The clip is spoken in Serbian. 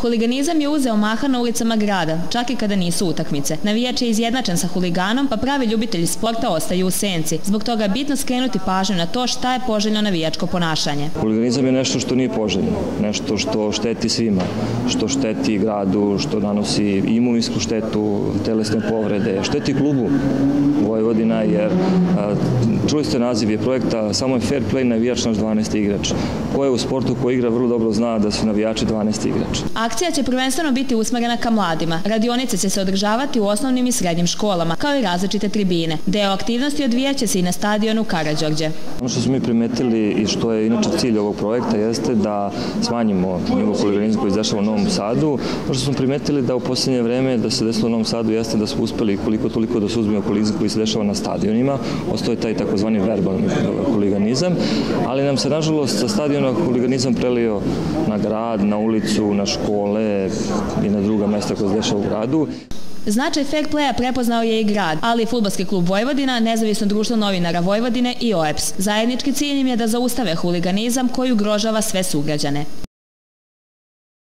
Huliganizam je uzeo maha na ulicama grada, čak i kada nisu utakmice. Navijač je izjednačen sa huliganom, pa pravi ljubitelji sporta ostaju u senci. Zbog toga je bitno skrenuti pažnju na to šta je poželjno navijačko ponašanje. Huliganizam je nešto što nije poželjno, nešto što šteti svima, što šteti gradu, što nanosi imovinsku štetu, telesne povrede, šteti klubu Vojvodina, jer čuli ste naziv je projekta, samo je fair play navijač naš 12. igrač. Ko je u sportu ko igra vrlo dobro zna da su navijači 12. igrač. Akcija će prvenstveno biti usmerena ka mladima. Radionice će se održavati u osnovnim i srednjim školama, kao i različite tribine. Deo aktivnosti odvijaće se i na stadionu Karadžorđe. Ono što smo mi primetili i što je inače cilj ovog projekta jeste da smanjimo nivo huliganizma koji izdešava u Novom Sadu. Ono što smo primetili da u poslednje vreme da se desilo u Novom Sadu jeste da smo uspeli koliko toliko da suzbimo huliganizam koji se dešava na stadionima. Ostoje taj takozvani verbalni huliganizam, ali nam se nažalost sa stadiona huliganizam prelio na grad, na ulicu, na škole i na druga mesta koja se dešava u gradu. Značaj fair playa prepoznao je i grad, ali i Futbolski klub Vojvodina, Nezavisno društvo novinara Vojvodine i OEPS. Zajednički cilj im je da zaustave huliganizam koji ugrožava sve sugrađane.